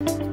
Thank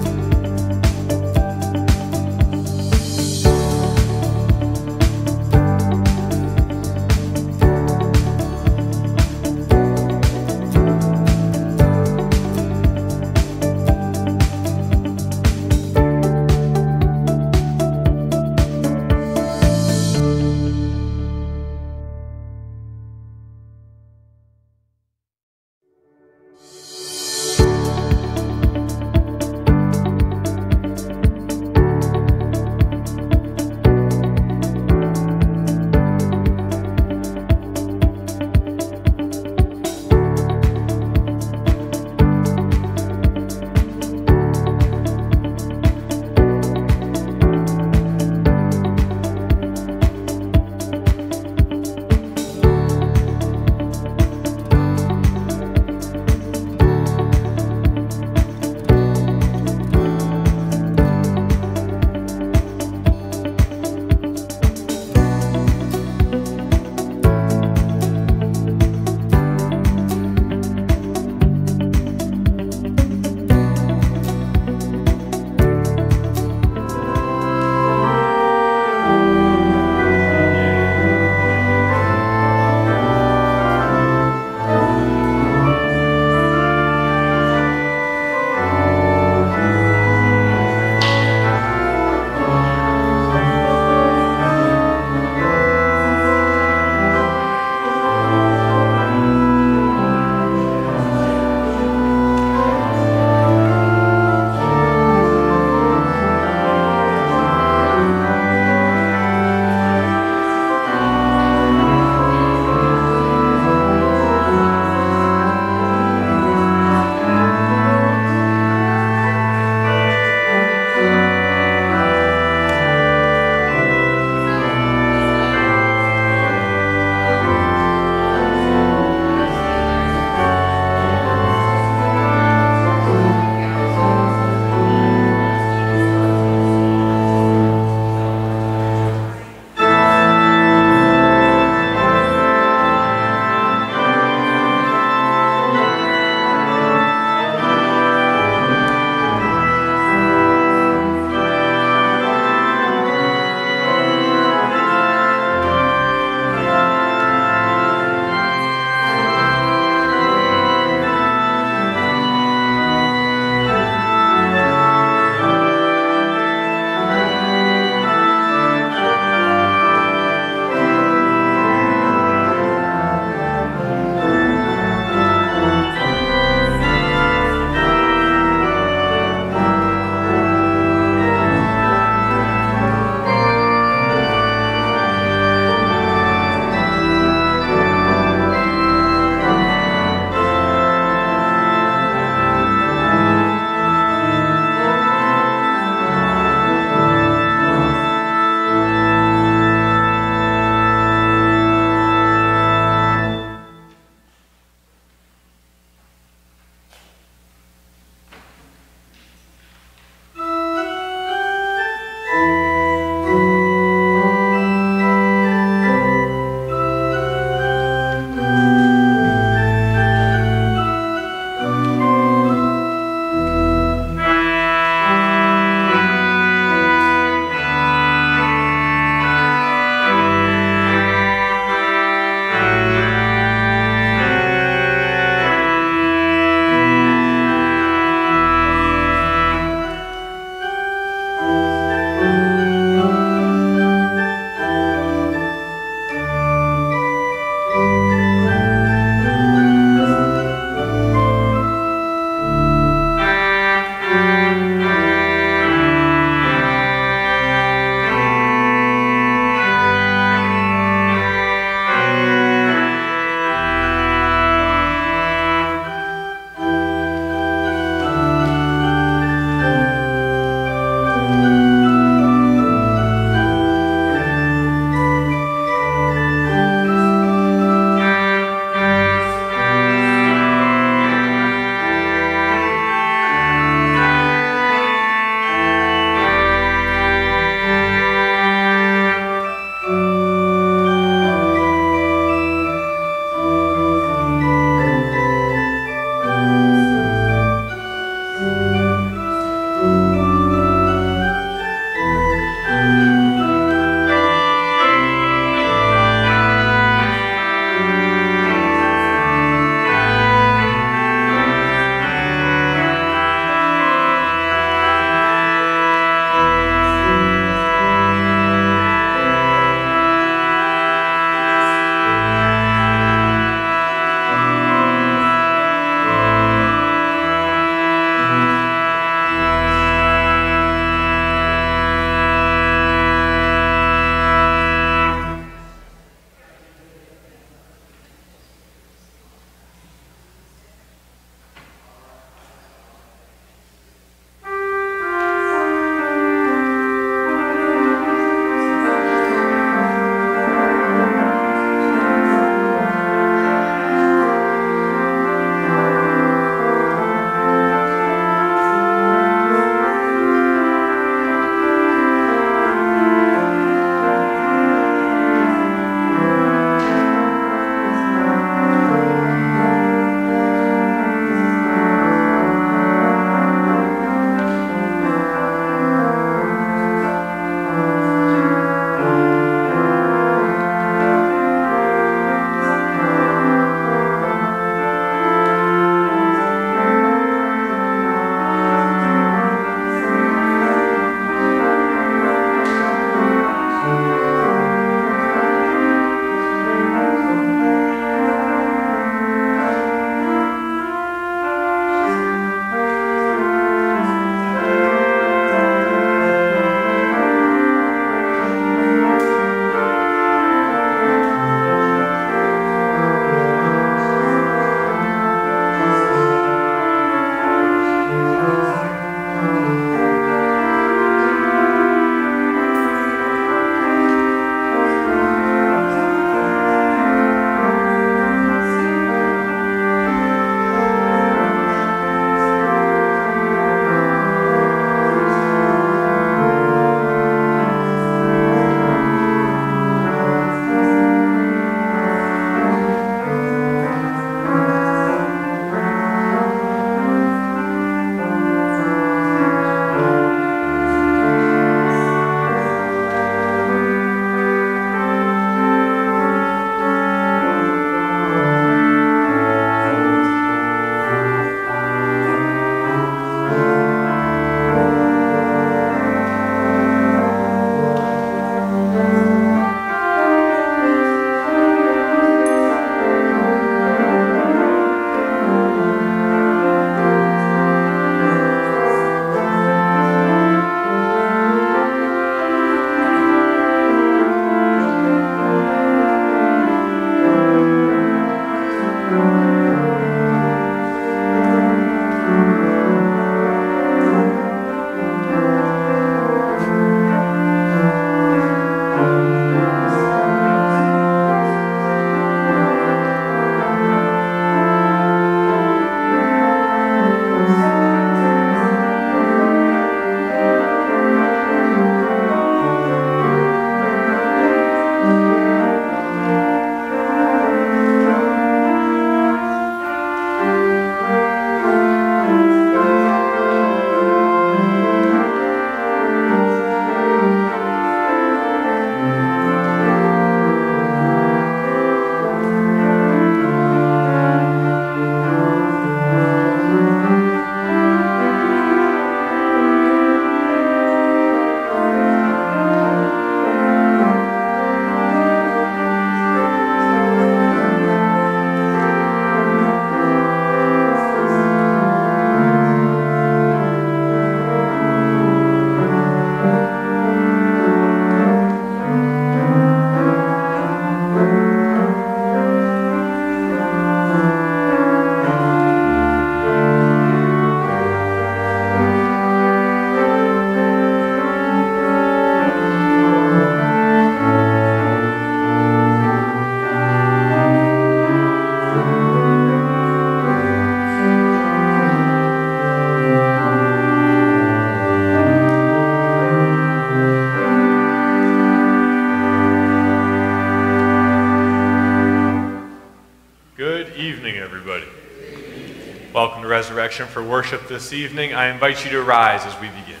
resurrection for worship this evening, I invite you to rise as we begin.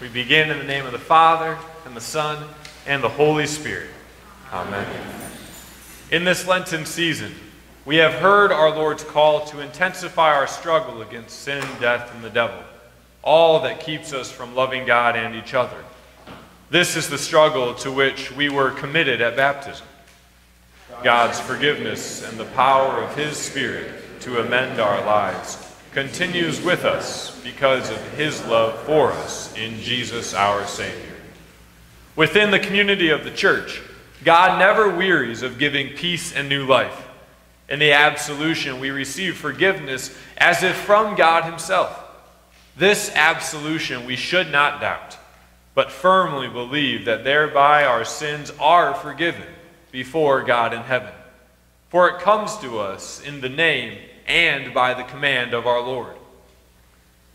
We begin in the name of the Father, and the Son, and the Holy Spirit. Amen. In this Lenten season, we have heard our Lord's call to intensify our struggle against sin, death, and the devil, all that keeps us from loving God and each other. This is the struggle to which we were committed at baptism. God's forgiveness and the power of His Spirit to amend our lives continues with us because of His love for us in Jesus our Savior. Within the community of the church, God never wearies of giving peace and new life. In the absolution, we receive forgiveness as if from God Himself. This absolution we should not doubt, but firmly believe that thereby our sins are forgiven before God in heaven. For it comes to us in the name and by the command of our Lord.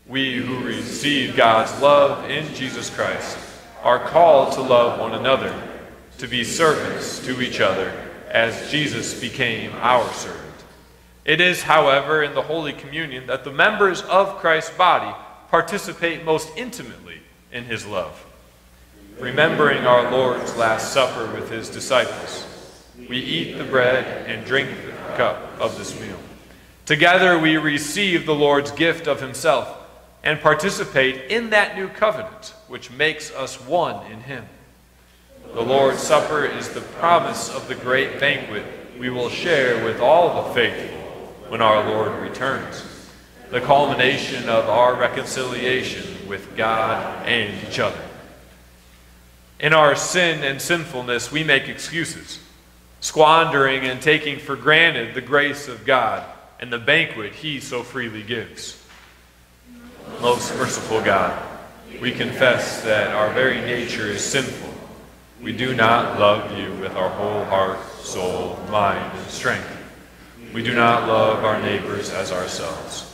We who receive God's love in Jesus Christ are called to love one another, to be servants to each other, as Jesus became our servant. It is, however, in the Holy Communion that the members of Christ's body participate most intimately in his love. Remembering our Lord's Last Supper with his disciples, we eat the bread and drink the cup of this meal. Together we receive the Lord's gift of himself and participate in that new covenant which makes us one in him. The Lord's Supper is the promise of the great banquet we will share with all the faithful when our Lord returns, the culmination of our reconciliation with God and each other. In our sin and sinfulness, we make excuses, squandering and taking for granted the grace of God and the banquet He so freely gives. Most merciful God, we confess that our very nature is sinful. We do not love you with our whole heart, soul, mind, and strength. We do not love our neighbors as ourselves.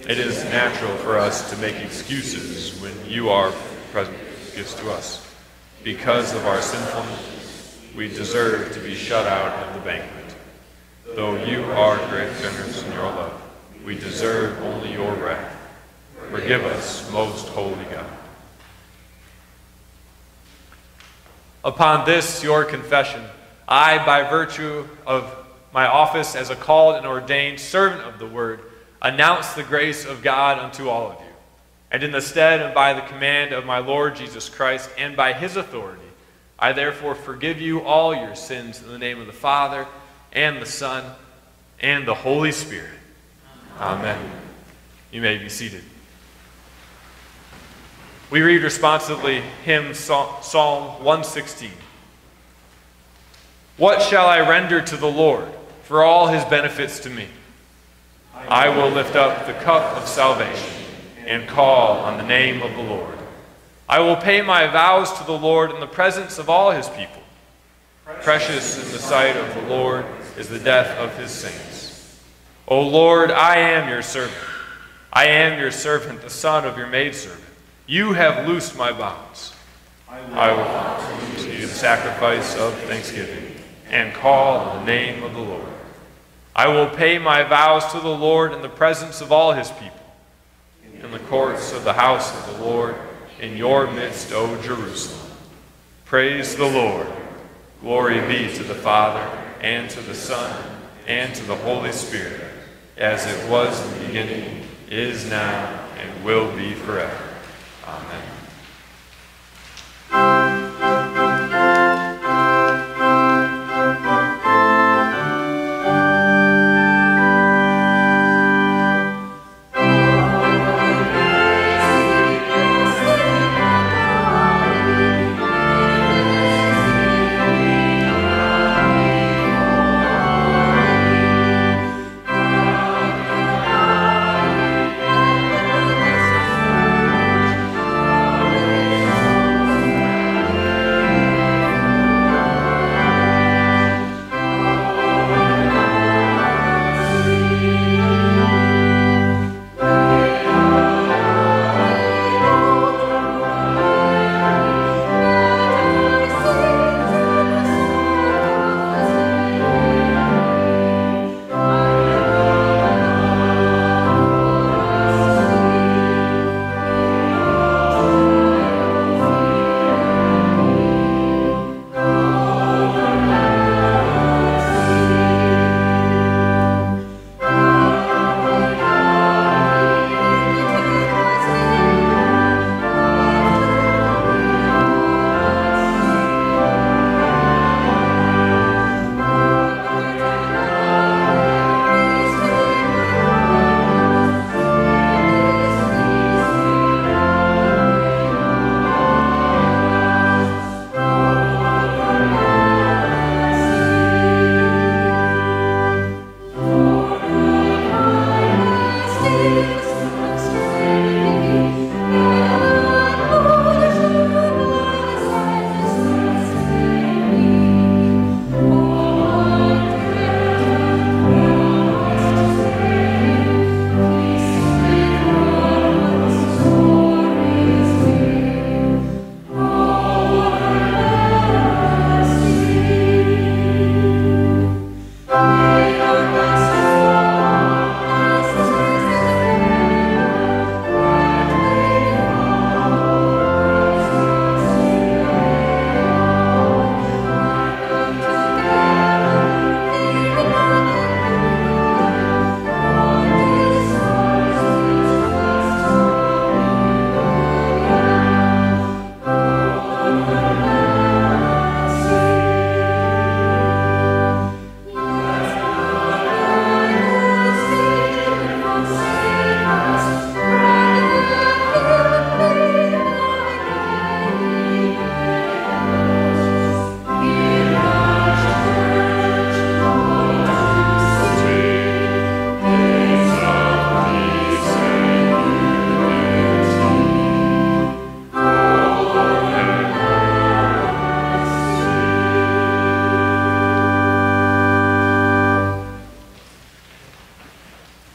It is natural for us to make excuses when you are present gifts to us. Because of our sinfulness, we deserve to be shut out of the banquet. Though you are great generous in your love, we deserve only your wrath. Forgive us, most holy God. Upon this, your confession, I, by virtue of my office as a called and ordained servant of the word, announce the grace of God unto all of you. And in the stead and by the command of my Lord Jesus Christ and by his authority, I therefore forgive you all your sins in the name of the Father and the Son and the Holy Spirit. Amen. You may be seated. We read responsively hymn Psalm 116. What shall I render to the Lord for all his benefits to me? I will lift up the cup of salvation and call on the name of the Lord. I will pay my vows to the Lord in the presence of all his people. Precious in the sight of the Lord is the death of his saints. O Lord, I am your servant. I am your servant, the son of your maidservant. You have loosed my bonds. I will to you the sacrifice of thanksgiving and call on the name of the Lord. I will pay my vows to the Lord in the presence of all his people, the courts of the house of the Lord, in your midst, O Jerusalem. Praise the Lord. Glory be to the Father, and to the Son, and to the Holy Spirit, as it was in the beginning, is now, and will be forever. Amen.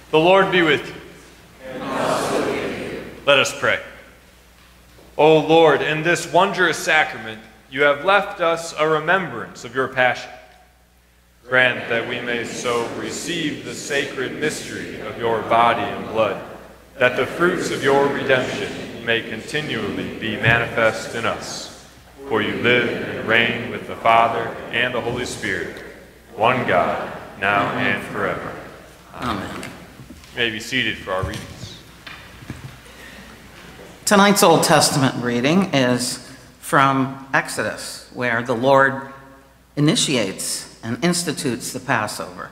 The Lord be with you. With you. Let us pray. O Lord, in this wondrous sacrament, you have left us a remembrance of your passion. Grant that we may so receive the sacred mystery of your body and blood, that the fruits of your redemption may continually be manifest in us. For you live and reign with the Father and the Holy Spirit, one God, now and forever. Amen. May be seated for our readings. Tonight's Old Testament reading is from Exodus, where the Lord initiates and institutes the Passover.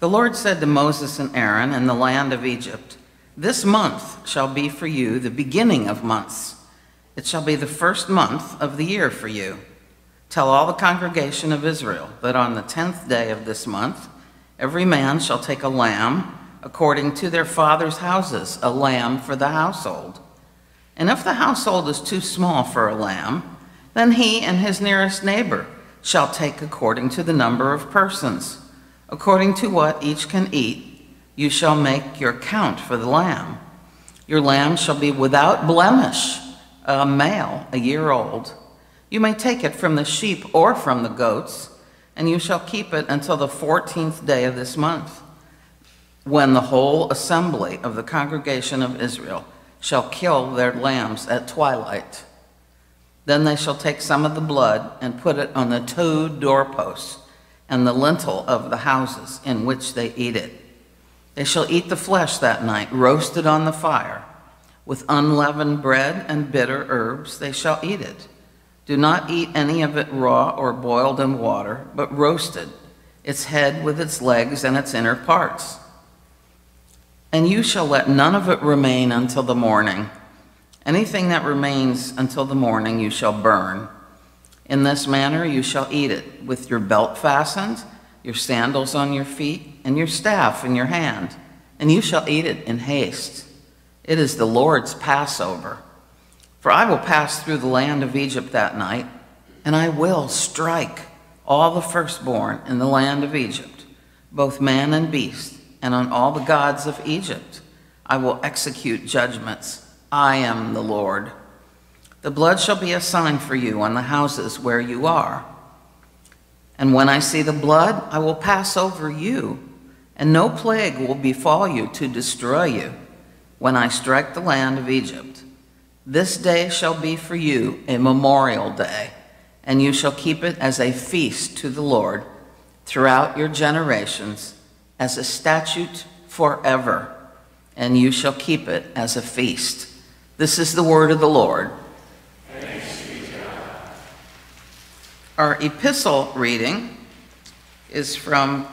The Lord said to Moses and Aaron in the land of Egypt, This month shall be for you the beginning of months. It shall be the first month of the year for you. Tell all the congregation of Israel that on the tenth day of this month, every man shall take a lamb according to their father's houses, a lamb for the household. And if the household is too small for a lamb, then he and his nearest neighbor shall take according to the number of persons. According to what each can eat, you shall make your count for the lamb. Your lamb shall be without blemish, a male, a year old. You may take it from the sheep or from the goats, and you shall keep it until the fourteenth day of this month, when the whole assembly of the congregation of Israel shall kill their lambs at twilight. Then they shall take some of the blood and put it on the two doorposts and the lintel of the houses in which they eat it. They shall eat the flesh that night, roasted on the fire. With unleavened bread and bitter herbs they shall eat it. Do not eat any of it raw or boiled in water, but roasted, its head with its legs and its inner parts. And you shall let none of it remain until the morning. Anything that remains until the morning you shall burn. In this manner you shall eat it, with your belt fastened, your sandals on your feet, and your staff in your hand, and you shall eat it in haste. It is the Lord's Passover. For I will pass through the land of Egypt that night, and I will strike all the firstborn in the land of Egypt, both man and beast, and on all the gods of Egypt I will execute judgments. I am the Lord. The blood shall be a sign for you on the houses where you are. And when I see the blood, I will pass over you, and no plague will befall you to destroy you when I strike the land of Egypt. This day shall be for you a memorial day, and you shall keep it as a feast to the Lord throughout your generations, as a statute forever, and you shall keep it as a feast. This is the word of the Lord. Our epistle reading is from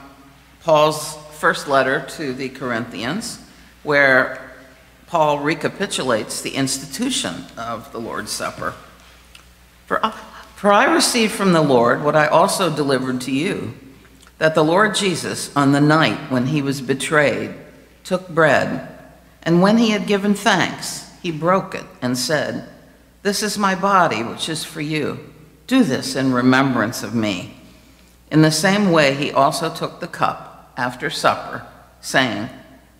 Paul's first letter to the Corinthians, where Paul recapitulates the institution of the Lord's Supper. For, for I received from the Lord what I also delivered to you that the Lord Jesus, on the night when he was betrayed, took bread, and when he had given thanks, he broke it and said, This is my body, which is for you. Do this in remembrance of me. In the same way, he also took the cup after supper, saying,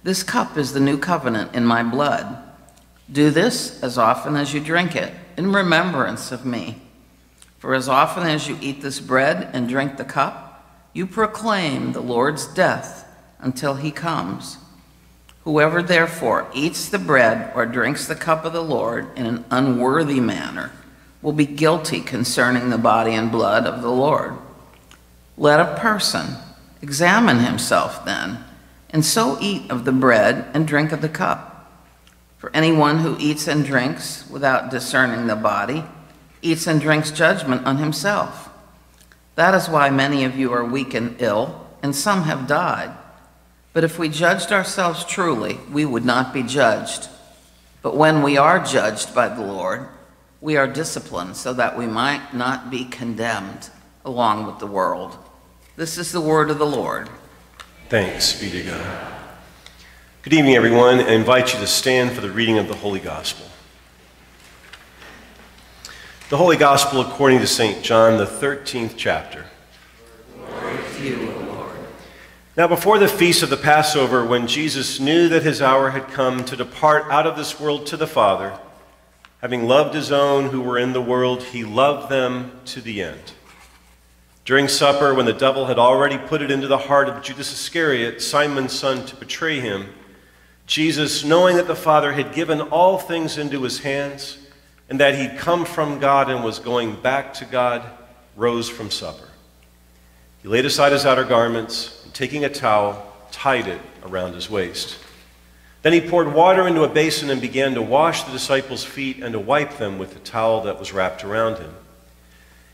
This cup is the new covenant in my blood. Do this as often as you drink it in remembrance of me. For as often as you eat this bread and drink the cup, you proclaim the Lord's death until he comes. Whoever therefore eats the bread or drinks the cup of the Lord in an unworthy manner will be guilty concerning the body and blood of the Lord. Let a person examine himself then, and so eat of the bread and drink of the cup. For anyone who eats and drinks without discerning the body eats and drinks judgment on himself. That is why many of you are weak and ill, and some have died. But if we judged ourselves truly, we would not be judged. But when we are judged by the Lord, we are disciplined so that we might not be condemned along with the world. This is the word of the Lord. Thanks be to God. Good evening, everyone. I invite you to stand for the reading of the Holy Gospel. The Holy Gospel according to St. John, the 13th chapter. You. Now, before the feast of the Passover, when Jesus knew that his hour had come to depart out of this world to the Father, having loved his own who were in the world, he loved them to the end. During supper, when the devil had already put it into the heart of Judas Iscariot, Simon's son, to betray him, Jesus, knowing that the Father had given all things into his hands, and that he'd come from God and was going back to God, rose from supper. He laid aside his outer garments and taking a towel, tied it around his waist. Then he poured water into a basin and began to wash the disciples' feet and to wipe them with the towel that was wrapped around him.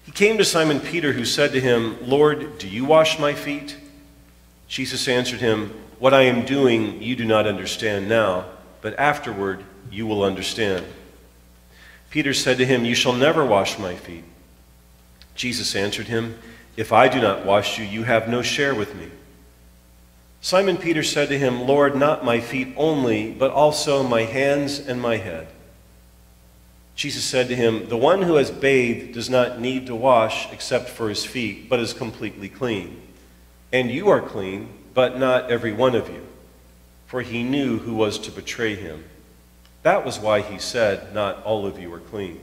He came to Simon Peter, who said to him, Lord, do you wash my feet? Jesus answered him, What I am doing you do not understand now, but afterward you will understand. Peter said to him, You shall never wash my feet. Jesus answered him, If I do not wash you, you have no share with me. Simon Peter said to him, Lord, not my feet only, but also my hands and my head. Jesus said to him, The one who has bathed does not need to wash except for his feet, but is completely clean. And you are clean, but not every one of you. For he knew who was to betray him. That was why he said, Not all of you are clean.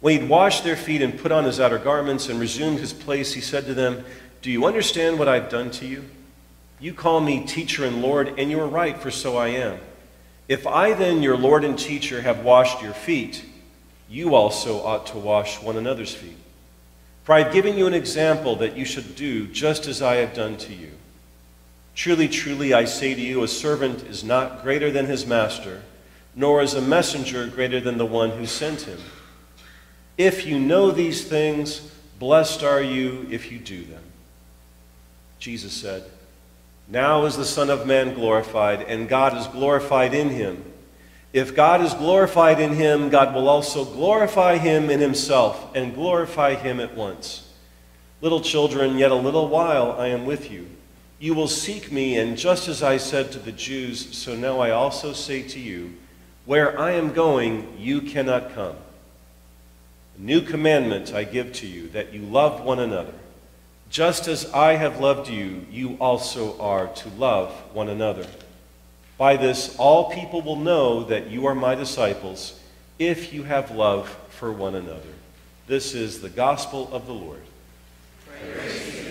When he'd washed their feet and put on his outer garments and resumed his place, he said to them, Do you understand what I've done to you? You call me teacher and Lord, and you are right, for so I am. If I then, your Lord and teacher, have washed your feet, you also ought to wash one another's feet. For I have given you an example that you should do just as I have done to you. Truly, truly, I say to you, a servant is not greater than his master, nor is a messenger greater than the one who sent him. If you know these things, blessed are you if you do them. Jesus said, now is the Son of Man glorified, and God is glorified in him. If God is glorified in him, God will also glorify him in himself, and glorify him at once. Little children, yet a little while I am with you. You will seek me, and just as I said to the Jews, so now I also say to you, where I am going, you cannot come. A new commandment I give to you, that you love one another. Just as I have loved you, you also are to love one another. By this, all people will know that you are my disciples if you have love for one another. This is the gospel of the Lord. Praise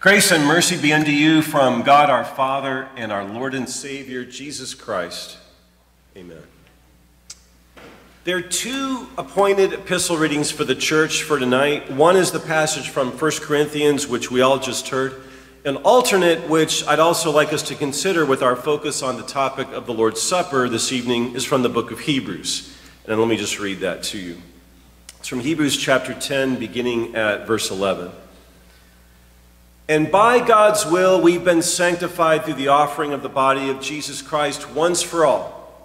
Grace and mercy be unto you from God our Father and our Lord and Savior, Jesus Christ. Amen. There are two appointed epistle readings for the church for tonight. One is the passage from 1 Corinthians, which we all just heard. An alternate, which I'd also like us to consider with our focus on the topic of the Lord's Supper this evening, is from the book of Hebrews. And let me just read that to you. It's from Hebrews chapter 10, beginning at verse 11. And by God's will, we've been sanctified through the offering of the body of Jesus Christ once for all.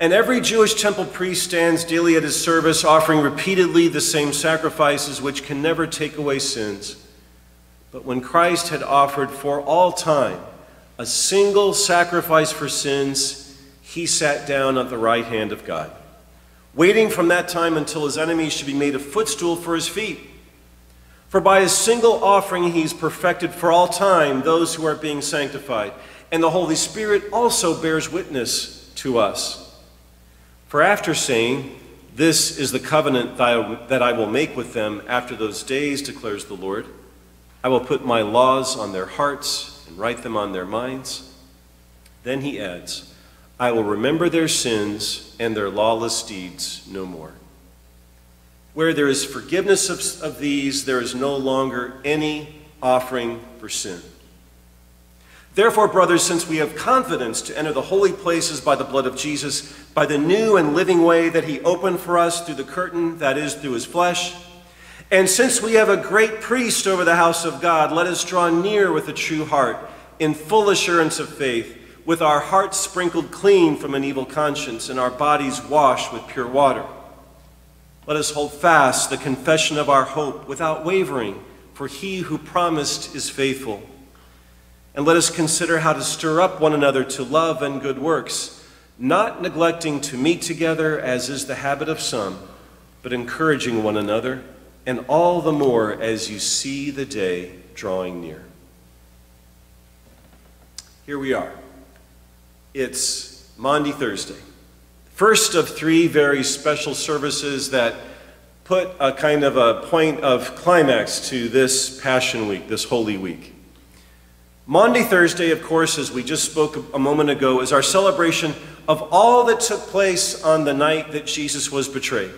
And every Jewish temple priest stands daily at his service, offering repeatedly the same sacrifices which can never take away sins. But when Christ had offered for all time a single sacrifice for sins, he sat down at the right hand of God, waiting from that time until his enemies should be made a footstool for his feet. For by a single offering he's perfected for all time those who are being sanctified, and the Holy Spirit also bears witness to us. For after saying, This is the covenant that I will make with them after those days, declares the Lord, I will put my laws on their hearts and write them on their minds. Then he adds, I will remember their sins and their lawless deeds no more. Where there is forgiveness of, of these, there is no longer any offering for sin. Therefore, brothers, since we have confidence to enter the holy places by the blood of Jesus, by the new and living way that he opened for us through the curtain, that is, through his flesh, and since we have a great priest over the house of God, let us draw near with a true heart, in full assurance of faith, with our hearts sprinkled clean from an evil conscience and our bodies washed with pure water. Let us hold fast the confession of our hope without wavering, for he who promised is faithful. And let us consider how to stir up one another to love and good works, not neglecting to meet together, as is the habit of some, but encouraging one another, and all the more as you see the day drawing near. Here we are. It's Maundy Thursday. First of three very special services that put a kind of a point of climax to this Passion Week, this Holy Week. Maundy Thursday, of course, as we just spoke a moment ago, is our celebration of all that took place on the night that Jesus was betrayed.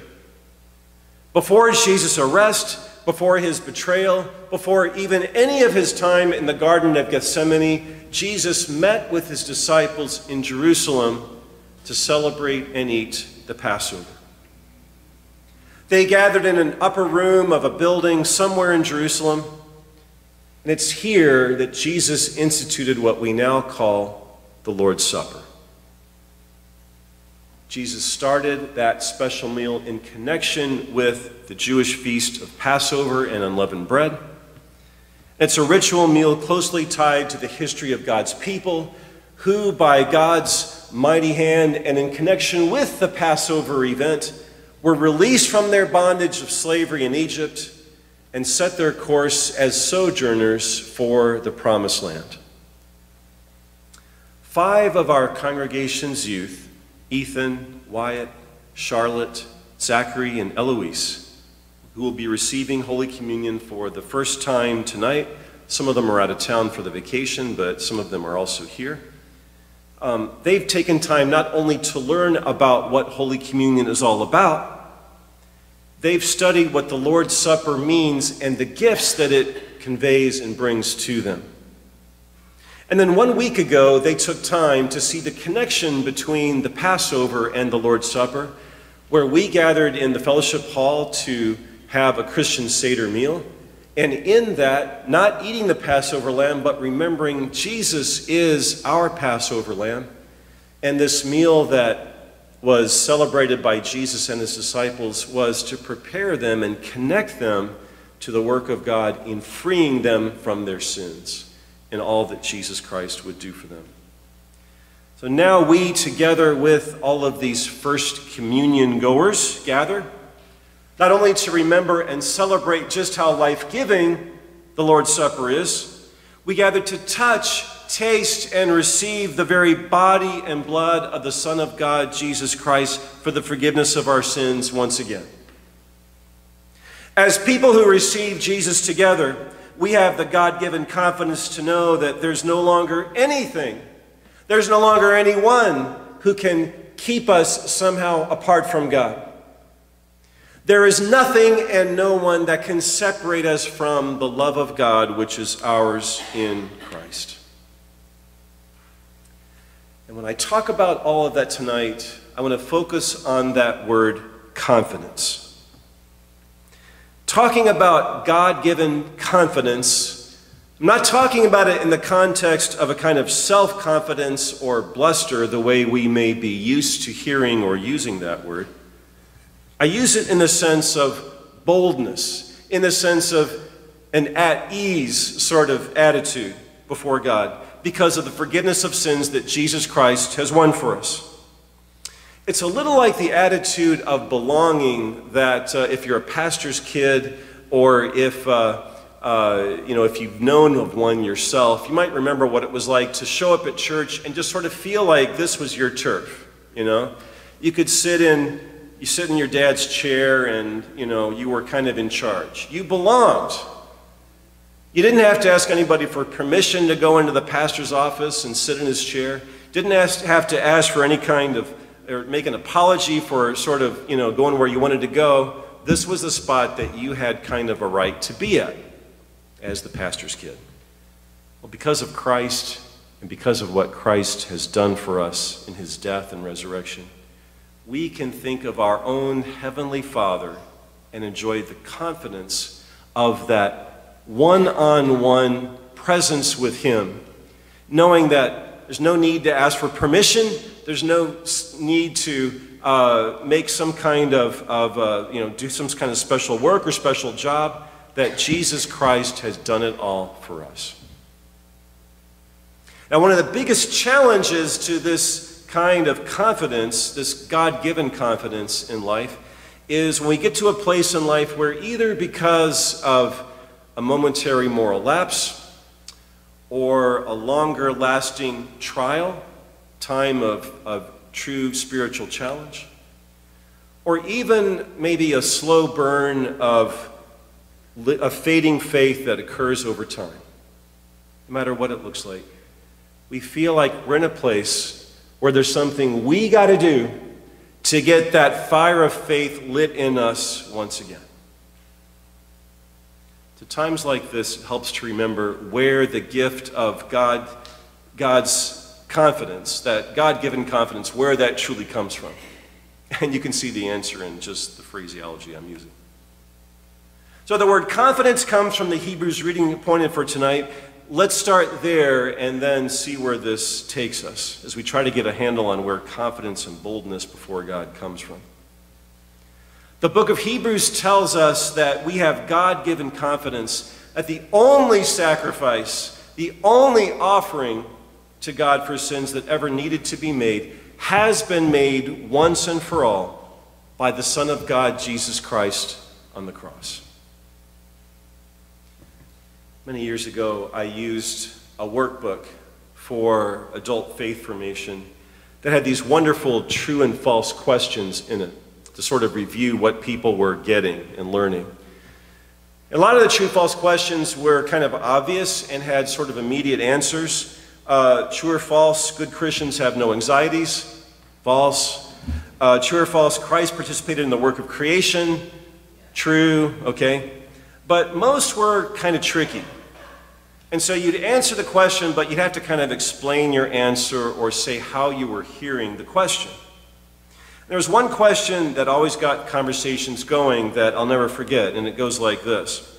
Before Jesus' arrest, before his betrayal, before even any of his time in the Garden of Gethsemane, Jesus met with his disciples in Jerusalem to celebrate and eat the Passover. They gathered in an upper room of a building somewhere in Jerusalem, and it's here that Jesus instituted what we now call the Lord's Supper. Jesus started that special meal in connection with the Jewish feast of Passover and unleavened bread. It's a ritual meal closely tied to the history of God's people, who, by God's mighty hand and in connection with the Passover event were released from their bondage of slavery in Egypt and set their course as sojourners for the promised land. Five of our congregation's youth, Ethan, Wyatt, Charlotte, Zachary, and Eloise, who will be receiving Holy Communion for the first time tonight. Some of them are out of town for the vacation, but some of them are also here um, they've taken time not only to learn about what Holy Communion is all about, they've studied what the Lord's Supper means and the gifts that it conveys and brings to them. And then one week ago, they took time to see the connection between the Passover and the Lord's Supper, where we gathered in the fellowship hall to have a Christian Seder meal. And in that, not eating the Passover lamb, but remembering Jesus is our Passover lamb. And this meal that was celebrated by Jesus and his disciples was to prepare them and connect them to the work of God in freeing them from their sins and all that Jesus Christ would do for them. So now we, together with all of these first communion goers, gather not only to remember and celebrate just how life giving the Lord's Supper is, we gather to touch, taste, and receive the very body and blood of the Son of God, Jesus Christ, for the forgiveness of our sins once again. As people who receive Jesus together, we have the God given confidence to know that there's no longer anything, there's no longer anyone who can keep us somehow apart from God. There is nothing and no one that can separate us from the love of God which is ours in Christ. And when I talk about all of that tonight, I want to focus on that word confidence. Talking about God given confidence, I'm not talking about it in the context of a kind of self confidence or bluster, the way we may be used to hearing or using that word. I use it in the sense of boldness, in the sense of an at ease sort of attitude before God because of the forgiveness of sins that Jesus Christ has won for us. It's a little like the attitude of belonging that uh, if you're a pastor's kid or if, uh, uh, you know, if you've known of one yourself, you might remember what it was like to show up at church and just sort of feel like this was your turf, you know? You could sit in you sit in your dad's chair and, you know, you were kind of in charge. You belonged. You didn't have to ask anybody for permission to go into the pastor's office and sit in his chair. Didn't ask, have to ask for any kind of, or make an apology for sort of, you know, going where you wanted to go. This was the spot that you had kind of a right to be at as the pastor's kid. Well, because of Christ and because of what Christ has done for us in his death and resurrection, we can think of our own Heavenly Father and enjoy the confidence of that one on one presence with Him, knowing that there's no need to ask for permission, there's no need to uh, make some kind of, of uh, you know, do some kind of special work or special job, that Jesus Christ has done it all for us. Now, one of the biggest challenges to this kind of confidence, this God given confidence in life, is when we get to a place in life where either because of a momentary moral lapse or a longer lasting trial, time of, of true spiritual challenge, or even maybe a slow burn of a fading faith that occurs over time, no matter what it looks like, we feel like we're in a place where there's something we got to do to get that fire of faith lit in us once again. To times like this, helps to remember where the gift of God, God's confidence, that God given confidence, where that truly comes from. And you can see the answer in just the phraseology I'm using. So the word confidence comes from the Hebrews reading appointed for tonight let's start there and then see where this takes us as we try to get a handle on where confidence and boldness before God comes from. The book of Hebrews tells us that we have God given confidence that the only sacrifice, the only offering to God for sins that ever needed to be made has been made once and for all by the Son of God, Jesus Christ, on the cross. Many years ago, I used a workbook for adult faith formation that had these wonderful true and false questions in it to sort of review what people were getting and learning. A lot of the true false questions were kind of obvious and had sort of immediate answers. Uh, true or false, good Christians have no anxieties. False. Uh, true or false, Christ participated in the work of creation. True, okay. But most were kind of tricky. And so you'd answer the question, but you'd have to kind of explain your answer or say how you were hearing the question. There was one question that always got conversations going that I'll never forget, and it goes like this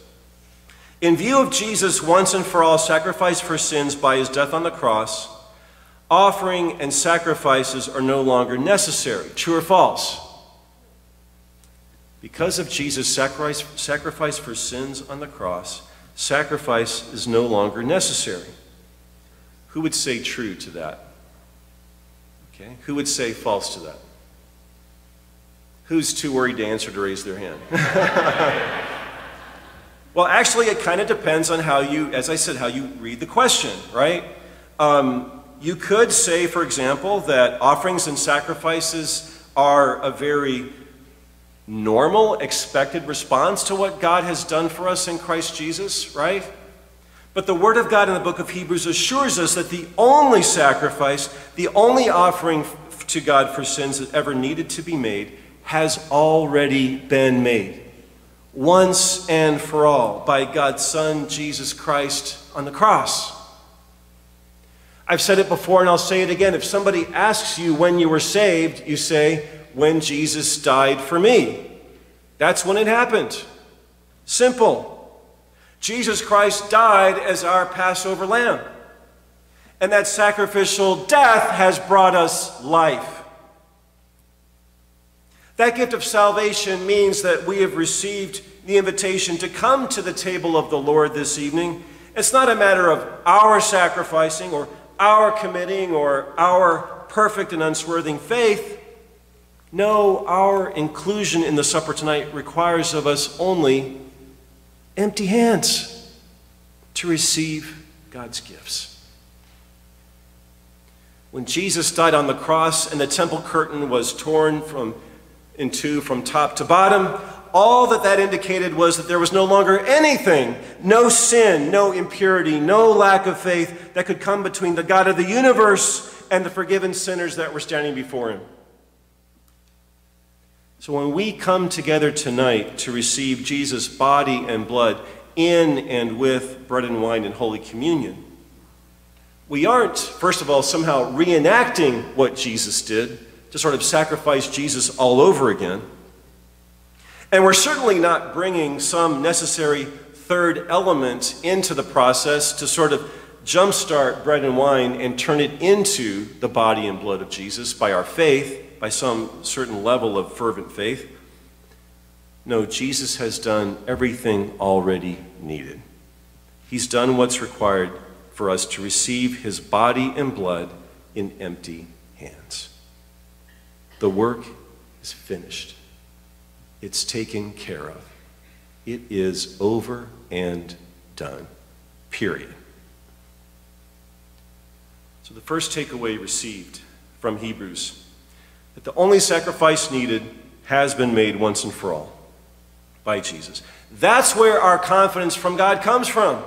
In view of Jesus' once and for all sacrifice for sins by his death on the cross, offering and sacrifices are no longer necessary. True or false? Because of Jesus' sacrifice, sacrifice for sins on the cross, sacrifice is no longer necessary. Who would say true to that? Okay. Who would say false to that? Who's too worried to answer to raise their hand? well, actually, it kind of depends on how you, as I said, how you read the question, right? Um, you could say, for example, that offerings and sacrifices are a very normal, expected response to what God has done for us in Christ Jesus, right? But the Word of God in the book of Hebrews assures us that the only sacrifice, the only offering to God for sins that ever needed to be made, has already been made. Once and for all by God's Son, Jesus Christ, on the cross. I've said it before and I'll say it again. If somebody asks you when you were saved, you say, when Jesus died for me. That's when it happened. Simple. Jesus Christ died as our Passover lamb. And that sacrificial death has brought us life. That gift of salvation means that we have received the invitation to come to the table of the Lord this evening. It's not a matter of our sacrificing or our committing or our perfect and unswerving faith. No, our inclusion in the supper tonight requires of us only empty hands to receive God's gifts. When Jesus died on the cross and the temple curtain was torn from in two from top to bottom, all that that indicated was that there was no longer anything, no sin, no impurity, no lack of faith that could come between the God of the universe and the forgiven sinners that were standing before him. So when we come together tonight to receive Jesus' body and blood in and with bread and wine in Holy Communion, we aren't, first of all, somehow reenacting what Jesus did to sort of sacrifice Jesus all over again. And we're certainly not bringing some necessary third element into the process to sort of jumpstart bread and wine and turn it into the body and blood of Jesus by our faith by some certain level of fervent faith. No, Jesus has done everything already needed. He's done what's required for us to receive his body and blood in empty hands. The work is finished, it's taken care of. It is over and done. Period. So, the first takeaway received from Hebrews that the only sacrifice needed has been made once and for all by Jesus. That's where our confidence from God comes from.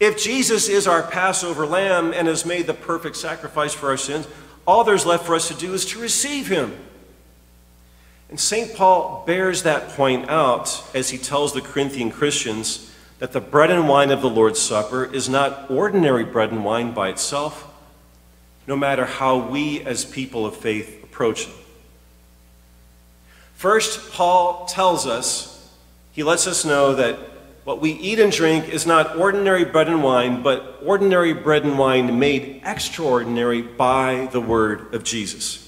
If Jesus is our Passover lamb and has made the perfect sacrifice for our sins, all there's left for us to do is to receive him. And St. Paul bears that point out as he tells the Corinthian Christians that the bread and wine of the Lord's Supper is not ordinary bread and wine by itself, no matter how we as people of faith approach them. First, Paul tells us, he lets us know that what we eat and drink is not ordinary bread and wine, but ordinary bread and wine made extraordinary by the word of Jesus.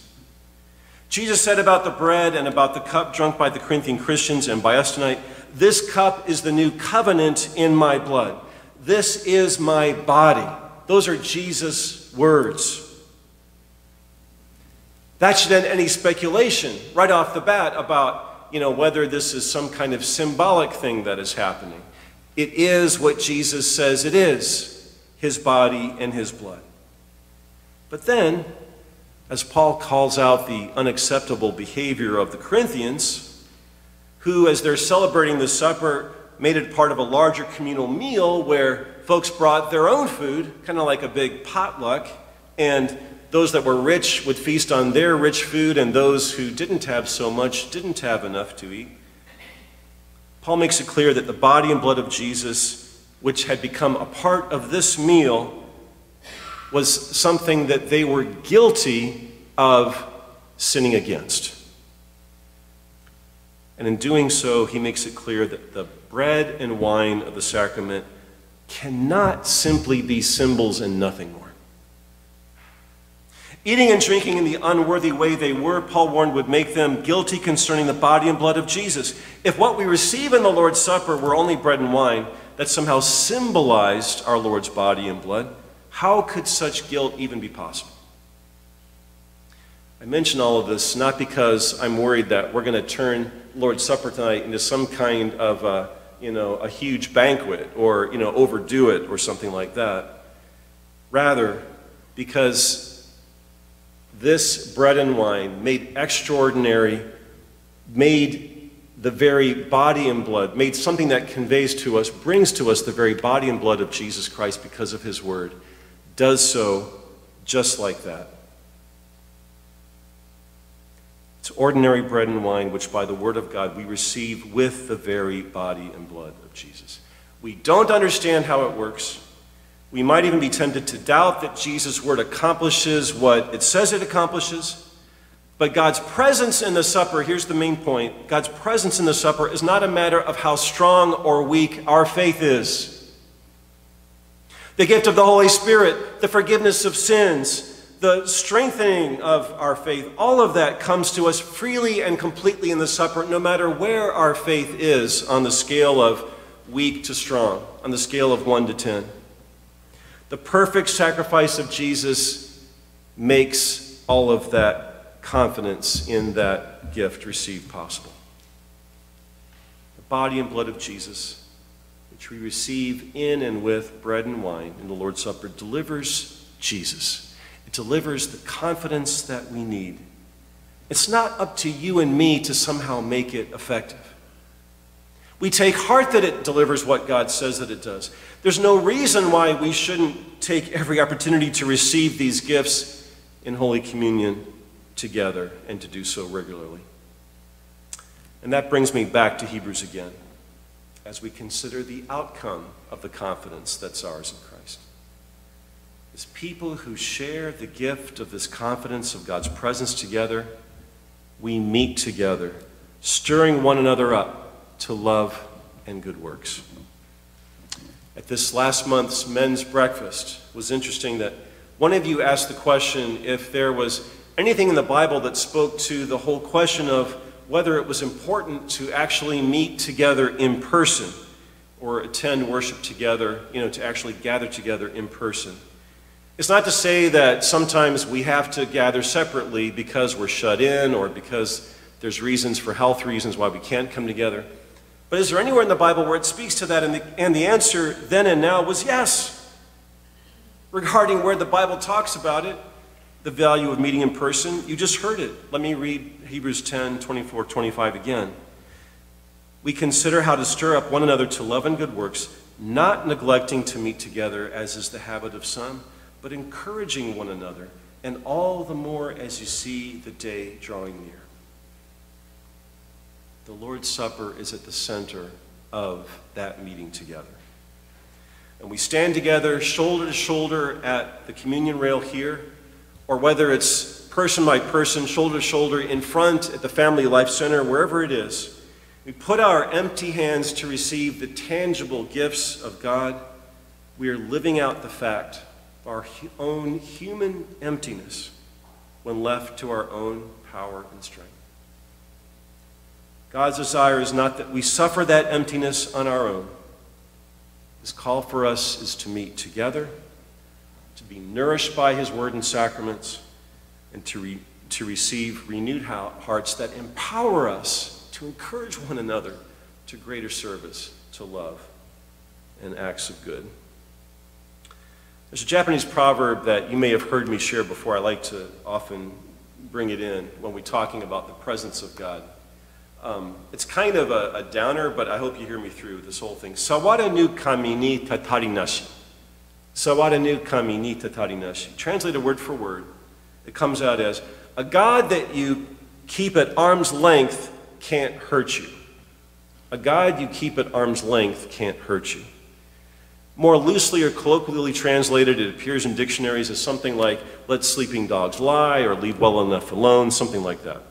Jesus said about the bread and about the cup drunk by the Corinthian Christians and by us tonight, This cup is the new covenant in my blood. This is my body. Those are Jesus' words. That should end any speculation right off the bat about you know, whether this is some kind of symbolic thing that is happening. It is what Jesus says it is his body and his blood. But then, as Paul calls out the unacceptable behavior of the Corinthians, who, as they're celebrating the supper, made it part of a larger communal meal where folks brought their own food, kind of like a big potluck, and those that were rich would feast on their rich food, and those who didn't have so much didn't have enough to eat. Paul makes it clear that the body and blood of Jesus, which had become a part of this meal, was something that they were guilty of sinning against. And in doing so, he makes it clear that the bread and wine of the sacrament cannot simply be symbols and nothing. Eating and drinking in the unworthy way they were, Paul warned, would make them guilty concerning the body and blood of Jesus. If what we receive in the Lord's Supper were only bread and wine that somehow symbolized our Lord's body and blood, how could such guilt even be possible? I mention all of this not because I'm worried that we're going to turn Lord's Supper tonight into some kind of, a, you know, a huge banquet or, you know, overdo it or something like that. Rather, because this bread and wine, made extraordinary, made the very body and blood, made something that conveys to us, brings to us the very body and blood of Jesus Christ because of his word, does so just like that. It's ordinary bread and wine, which by the word of God we receive with the very body and blood of Jesus. We don't understand how it works. We might even be tempted to doubt that Jesus' word accomplishes what it says it accomplishes. But God's presence in the supper, here's the main point God's presence in the supper is not a matter of how strong or weak our faith is. The gift of the Holy Spirit, the forgiveness of sins, the strengthening of our faith, all of that comes to us freely and completely in the supper, no matter where our faith is on the scale of weak to strong, on the scale of 1 to 10. The perfect sacrifice of Jesus makes all of that confidence in that gift received possible. The body and blood of Jesus, which we receive in and with bread and wine in the Lord's Supper, delivers Jesus. It delivers the confidence that we need. It's not up to you and me to somehow make it effective. We take heart that it delivers what God says that it does. There's no reason why we shouldn't take every opportunity to receive these gifts in Holy Communion together and to do so regularly. And that brings me back to Hebrews again as we consider the outcome of the confidence that's ours in Christ. As people who share the gift of this confidence of God's presence together, we meet together, stirring one another up to love and good works. At this last month's men's breakfast was interesting that one of you asked the question if there was anything in the Bible that spoke to the whole question of whether it was important to actually meet together in person or attend worship together, you know, to actually gather together in person. It's not to say that sometimes we have to gather separately because we're shut in or because there's reasons for health reasons why we can't come together. But is there anywhere in the Bible where it speaks to that? And the, and the answer then and now was yes. Regarding where the Bible talks about it, the value of meeting in person. You just heard it. Let me read Hebrews 10 24, 25 again. We consider how to stir up one another to love and good works, not neglecting to meet together, as is the habit of some, but encouraging one another, and all the more as you see the day drawing near. The Lord's Supper is at the center of that meeting together. And we stand together, shoulder to shoulder, at the communion rail here or whether it's person by person, shoulder to shoulder, in front at the Family Life Center, wherever it is, we put our empty hands to receive the tangible gifts of God. We are living out the fact of our own human emptiness when left to our own power and strength. God's desire is not that we suffer that emptiness on our own. His call for us is to meet together to be nourished by his word and sacraments, and to, re, to receive renewed hearts that empower us to encourage one another to greater service, to love, and acts of good. There's a Japanese proverb that you may have heard me share before. I like to often bring it in when we're talking about the presence of God. Um, it's kind of a, a, downer, but I hope you hear me through this whole thing. Sawara nu kami ni tatari nashi. Sawadanu kami ni tatarinashi. Translated word for word, it comes out as a God that you keep at arm's length can't hurt you. A God you keep at arm's length can't hurt you. More loosely or colloquially translated, it appears in dictionaries as something like, let sleeping dogs lie, or leave well enough alone, something like that.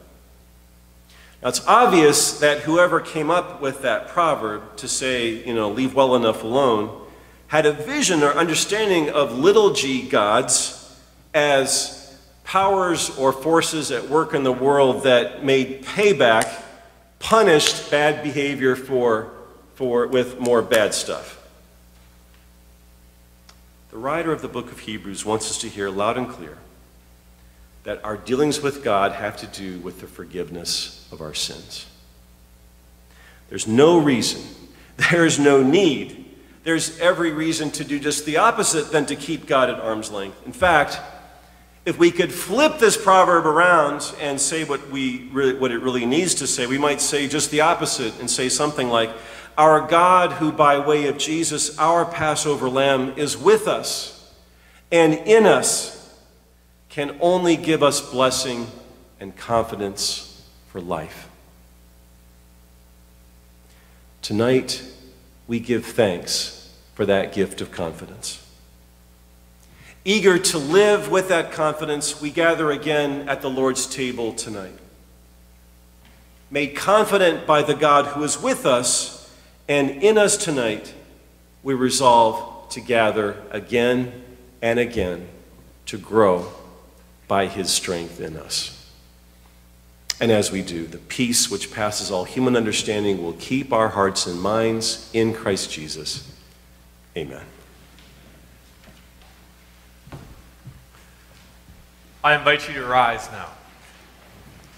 Now, it's obvious that whoever came up with that proverb to say, you know, leave well enough alone, had a vision or understanding of little g gods as powers or forces at work in the world that made payback, punished bad behavior for, for, with more bad stuff. The writer of the book of Hebrews wants us to hear loud and clear that our dealings with God have to do with the forgiveness of our sins. There's no reason, there's no need there's every reason to do just the opposite than to keep God at arm's length. In fact, If we could flip this proverb around and say what, we really, what it really needs to say, we might say just the opposite and say something like, Our God, who by way of Jesus, our Passover lamb, is with us and in us, can only give us blessing and confidence for life. Tonight, we give thanks for that gift of confidence. Eager to live with that confidence, we gather again at the Lord's table tonight. Made confident by the God who is with us and in us tonight, we resolve to gather again and again to grow by his strength in us. And as we do, the peace which passes all human understanding will keep our hearts and minds in Christ Jesus. Amen. I invite you to rise now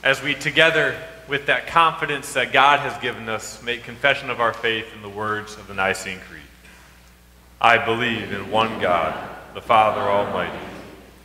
as we together with that confidence that God has given us make confession of our faith in the words of the Nicene Creed. I believe in one God, the Father Almighty,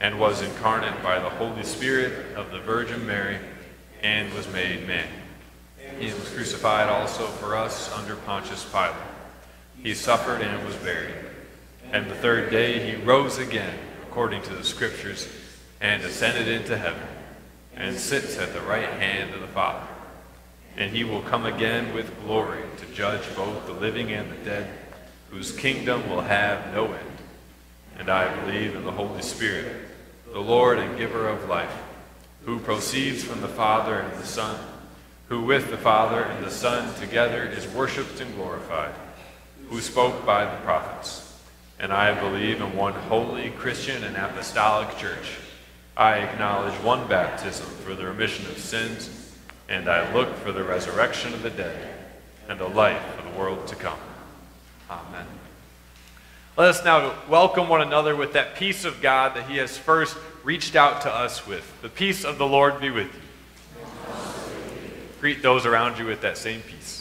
and was incarnate by the Holy Spirit of the Virgin Mary and was made man. He was crucified also for us under Pontius Pilate. He suffered and was buried. And the third day he rose again, according to the Scriptures, and ascended into heaven, and sits at the right hand of the Father. And he will come again with glory to judge both the living and the dead, whose kingdom will have no end. And I believe in the Holy Spirit, the Lord and giver of life, who proceeds from the Father and the Son, who with the Father and the Son together is worshiped and glorified, who spoke by the prophets. And I believe in one holy Christian and apostolic church. I acknowledge one baptism for the remission of sins, and I look for the resurrection of the dead and the life of the world to come. Amen. Let us now welcome one another with that peace of God that He has first reached out to us with. The peace of the Lord be with you. Greet those around you with that same peace.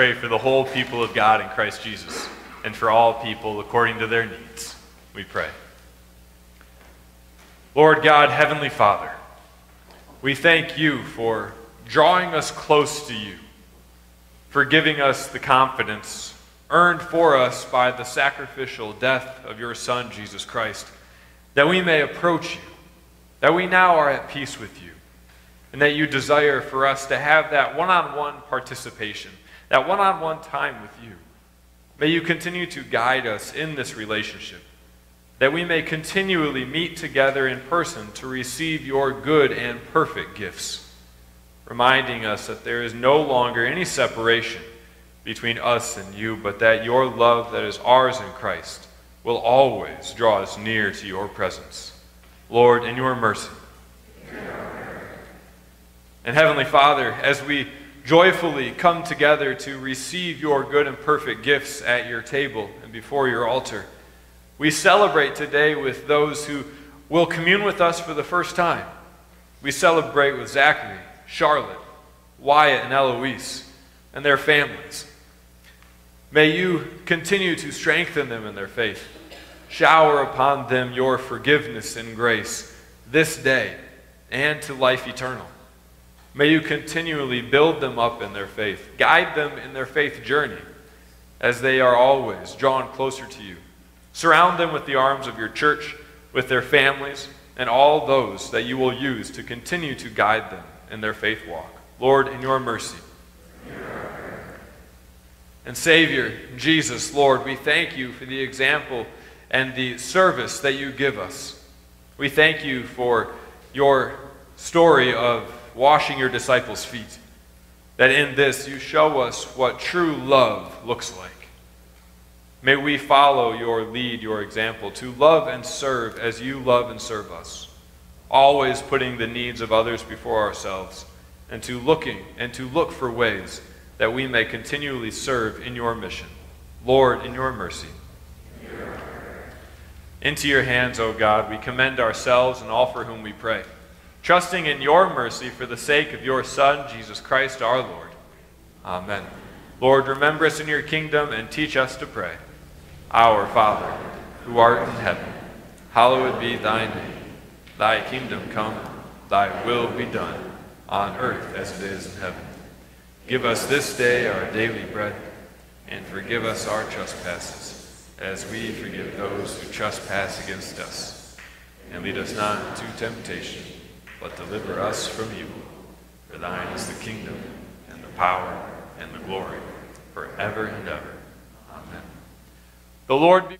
Pray for the whole people of God in Christ Jesus and for all people according to their needs. We pray. Lord God, Heavenly Father, we thank you for drawing us close to you, for giving us the confidence earned for us by the sacrificial death of your Son, Jesus Christ, that we may approach you, that we now are at peace with you, and that you desire for us to have that one on one participation, that one on one time with you. May you continue to guide us in this relationship, that we may continually meet together in person to receive your good and perfect gifts, reminding us that there is no longer any separation between us and you, but that your love that is ours in Christ will always draw us near to your presence. Lord, in your mercy. And Heavenly Father, as we joyfully come together to receive your good and perfect gifts at your table and before your altar, we celebrate today with those who will commune with us for the first time. We celebrate with Zachary, Charlotte, Wyatt, and Eloise, and their families. May you continue to strengthen them in their faith. Shower upon them your forgiveness and grace this day and to life eternal. May you continually build them up in their faith, guide them in their faith journey as they are always drawn closer to you. Surround them with the arms of your church, with their families, and all those that you will use to continue to guide them in their faith walk. Lord, in your mercy. And Savior, Jesus, Lord, we thank you for the example and the service that you give us. We thank you for your story of washing your disciples' feet, that in this you show us what true love looks like. May we follow your lead, your example, to love and serve as you love and serve us, always putting the needs of others before ourselves, and to looking and to look for ways that we may continually serve in your mission. Lord, in your mercy. Into your hands, O God, we commend ourselves and all for whom we pray, trusting in your mercy for the sake of your Son, Jesus Christ our Lord. Amen. Lord, remember us in your kingdom and teach us to pray. Our Father, who art in heaven, hallowed be thy name. Thy kingdom come, thy will be done, on earth as it is in heaven. Give us this day our daily bread, and forgive us our trespasses, as we forgive those who trespass against us. And lead us not into temptation, but deliver us from evil. For thine is the kingdom, and the power, and the glory, forever and ever. Amen. The Lord be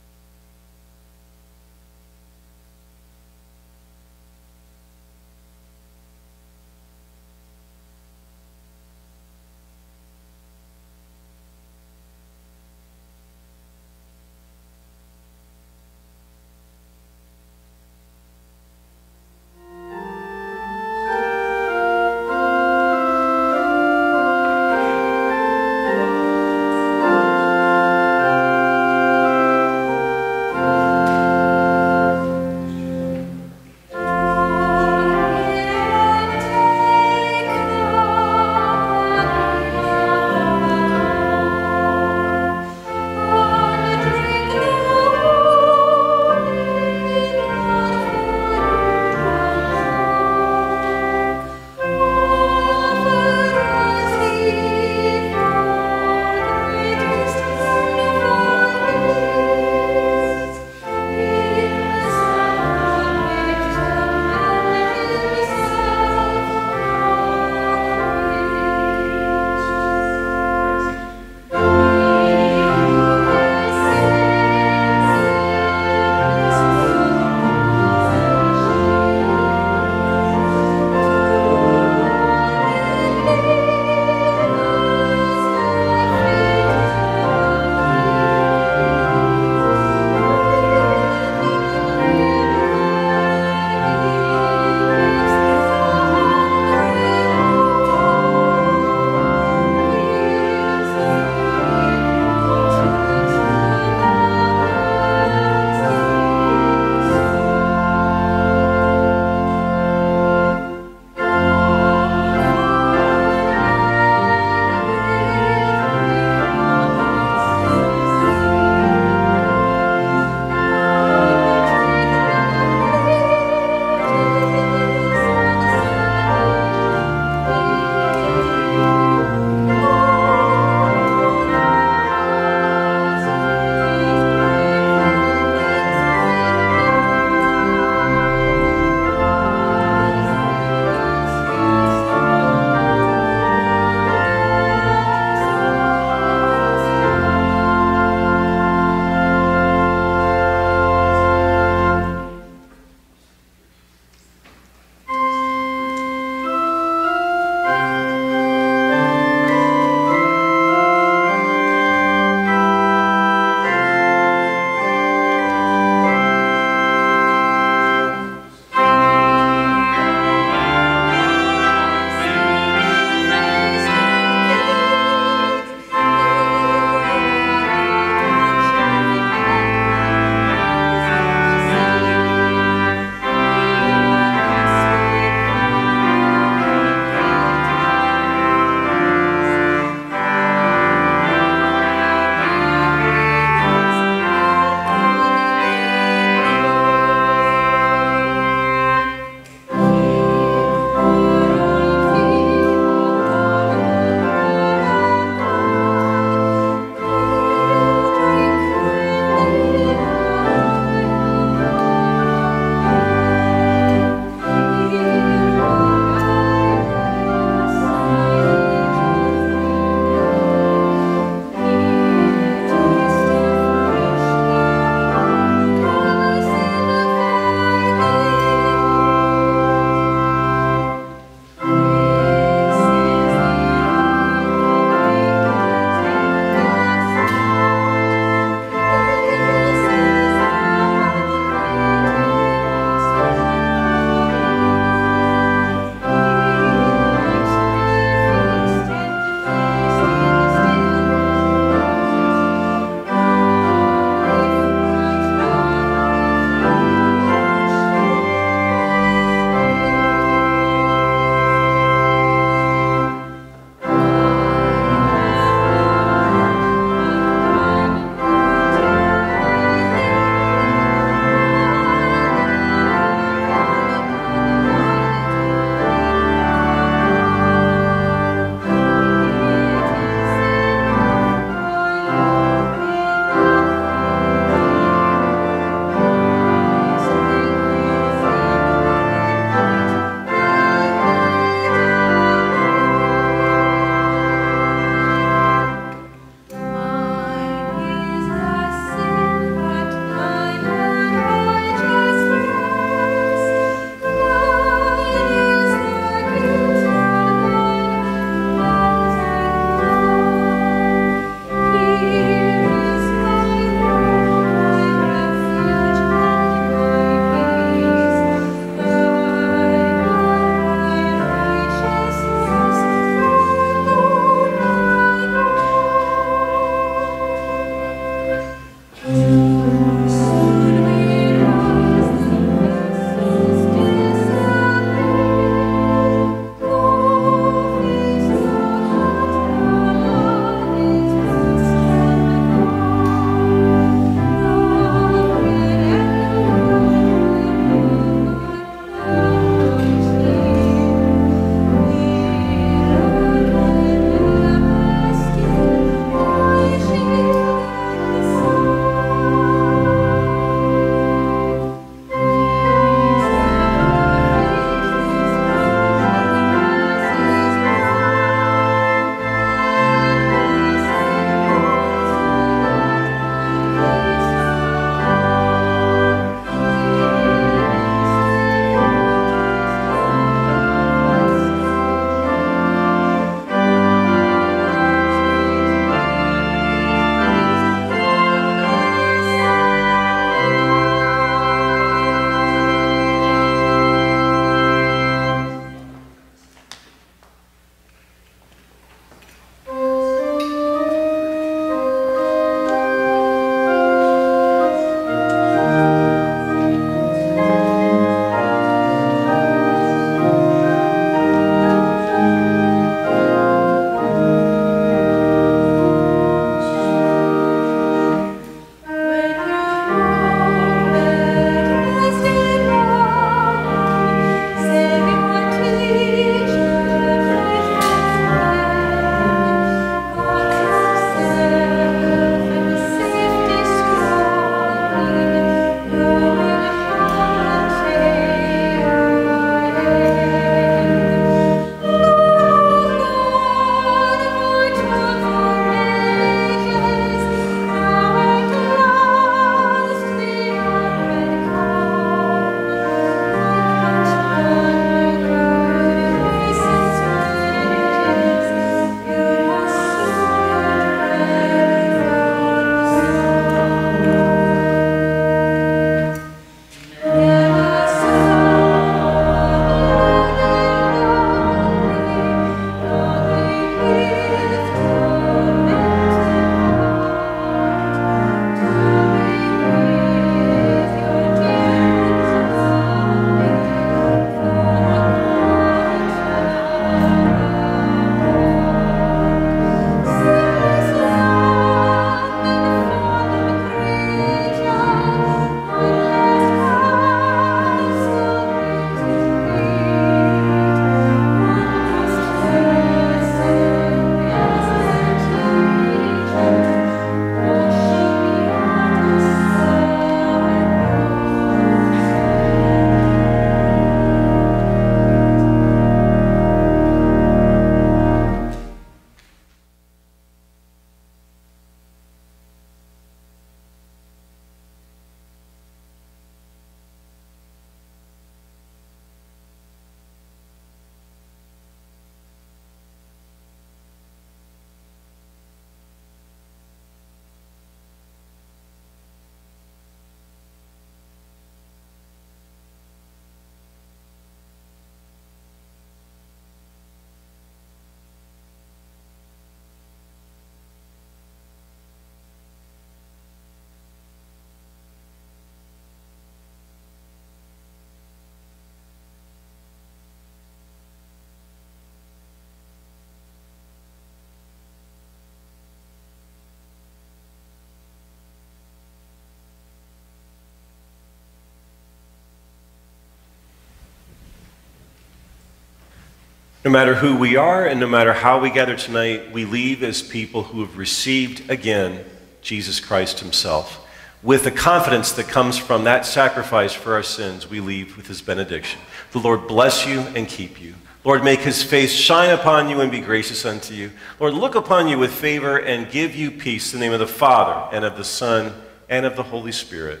No matter who we are and no matter how we gather tonight, we leave as people who have received again Jesus Christ Himself. With the confidence that comes from that sacrifice for our sins, we leave with His benediction. The Lord bless you and keep you. Lord, make His face shine upon you and be gracious unto you. Lord, look upon you with favor and give you peace. In the name of the Father, and of the Son, and of the Holy Spirit.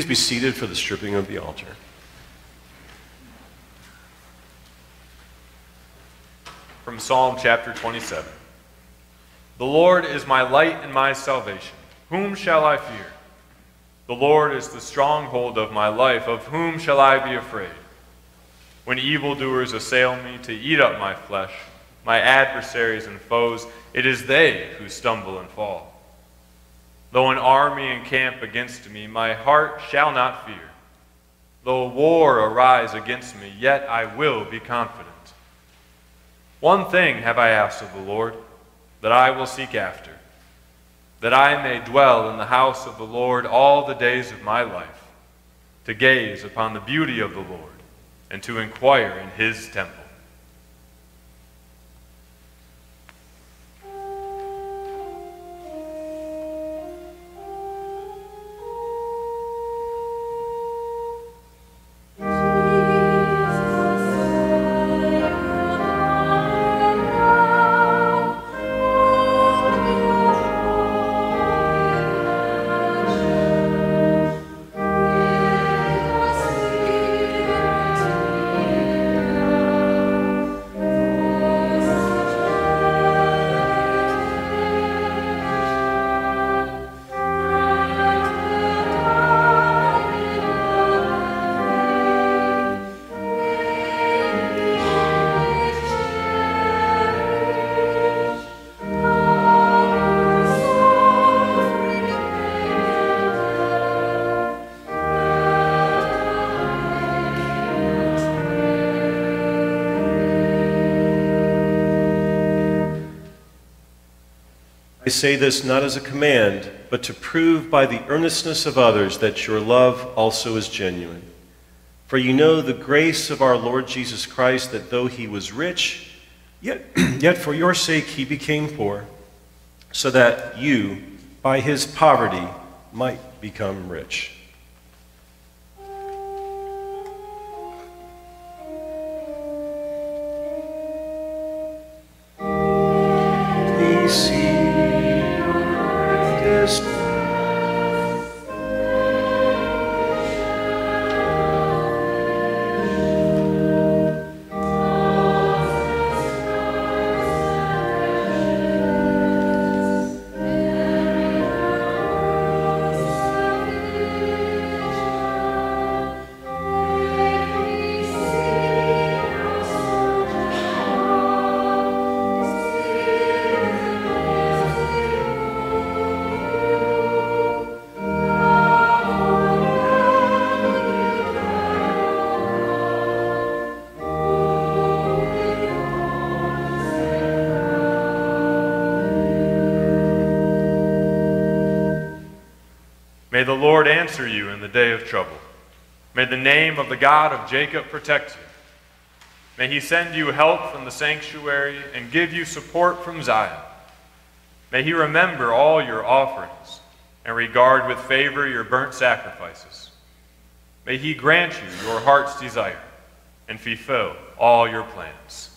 Please be seated for the stripping of the altar. From Psalm chapter 27 The Lord is my light and my salvation. Whom shall I fear? The Lord is the stronghold of my life. Of whom shall I be afraid? When evildoers assail me to eat up my flesh, my adversaries and foes, it is they who stumble and fall. Though an army encamp against me, my heart shall not fear. Though war arise against me, yet I will be confident. One thing have I asked of the Lord, that I will seek after, that I may dwell in the house of the Lord all the days of my life, to gaze upon the beauty of the Lord, and to inquire in his temple. Say this not as a command, but to prove by the earnestness of others that your love also is genuine. For you know the grace of our Lord Jesus Christ, that though he was rich, yet, yet for your sake he became poor, so that you, by his poverty, might become rich. May the Lord answer you in the day of trouble. May the name of the God of Jacob protect you. May he send you help from the sanctuary and give you support from Zion. May he remember all your offerings and regard with favor your burnt sacrifices. May he grant you your heart's desire and fulfill all your plans.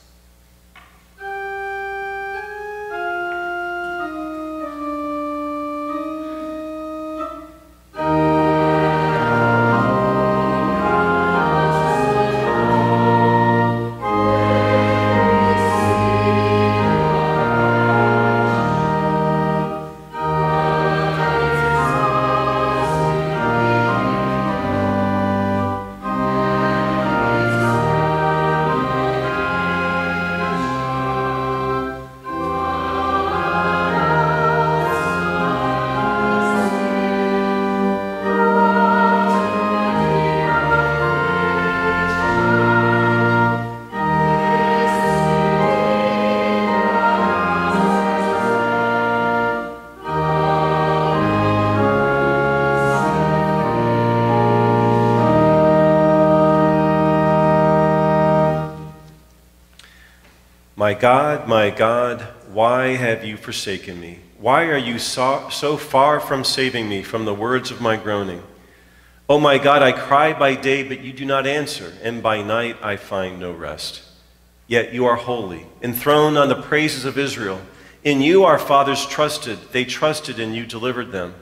God, my God, why have you forsaken me? Why are you so, so far from saving me from the words of my groaning? Oh my God, I cry by day, but you do not answer, and by night I find no rest. Yet you are holy, enthroned on the praises of Israel. In you our fathers trusted, they trusted and you delivered them.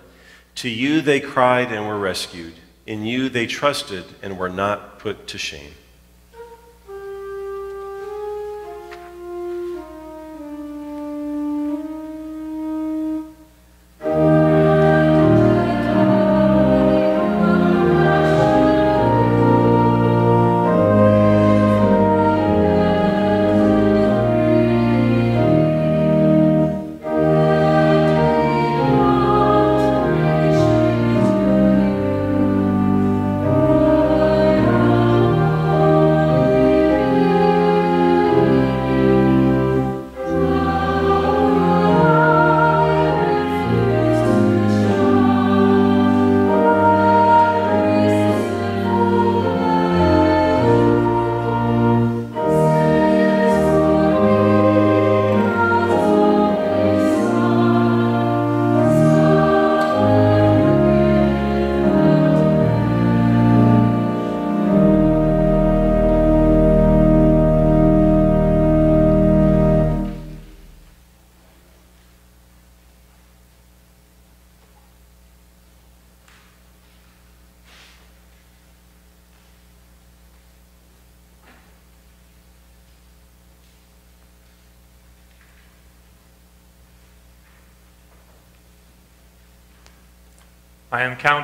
To you they cried and were rescued. In you they trusted and were not put to shame.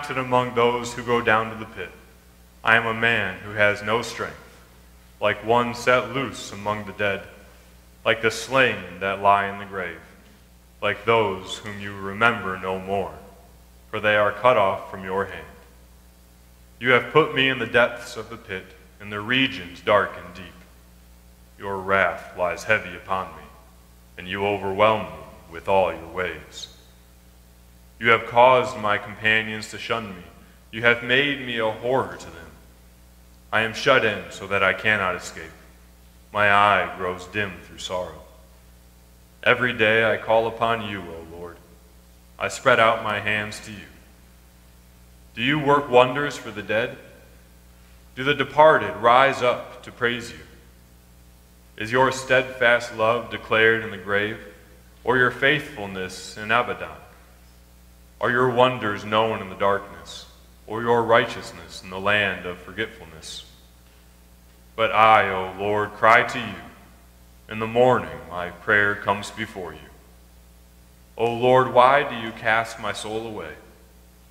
Counted among those who go down to the pit. I am a man who has no strength, like one set loose among the dead, like the slain that lie in the grave, like those whom you remember no more, for they are cut off from your hand. You have put me in the depths of the pit, in the regions dark and deep. Your wrath lies heavy upon me, and you overwhelm me with all your ways. You have caused my companions to shun me. You have made me a horror to them. I am shut in so that I cannot escape. My eye grows dim through sorrow. Every day I call upon you, O Lord. I spread out my hands to you. Do you work wonders for the dead? Do the departed rise up to praise you? Is your steadfast love declared in the grave, or your faithfulness in Abaddon? Are your wonders known in the darkness, or your righteousness in the land of forgetfulness? But I, O Lord, cry to you. In the morning my prayer comes before you. O Lord, why do you cast my soul away?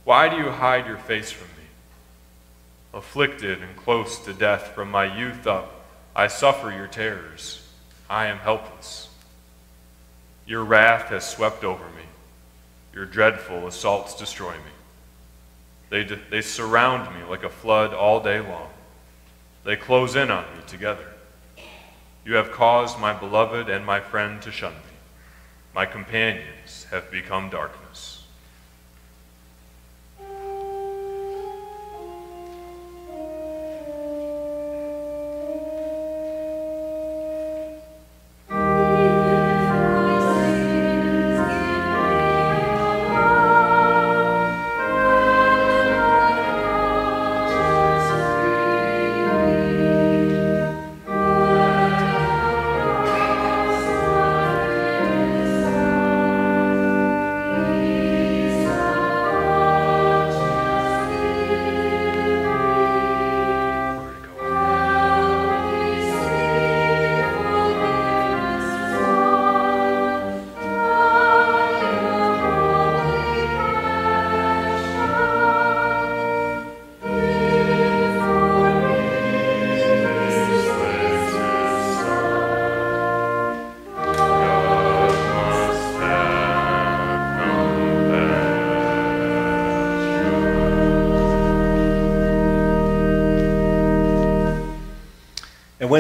Why do you hide your face from me? Afflicted and close to death from my youth up, I suffer your terrors. I am helpless. Your wrath has swept over me. Your dreadful assaults destroy me. They, they surround me like a flood all day long. They close in on me together. You have caused my beloved and my friend to shun me. My companions have become darkness.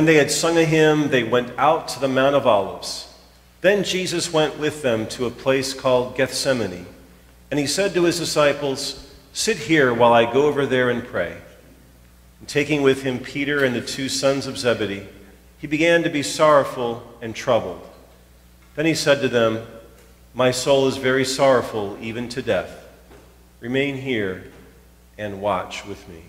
When they had sung a hymn, they went out to the Mount of Olives. Then Jesus went with them to a place called Gethsemane. And he said to his disciples, Sit here while I go over there and pray. And taking with him Peter and the two sons of Zebedee, he began to be sorrowful and troubled. Then he said to them, My soul is very sorrowful, even to death. Remain here and watch with me.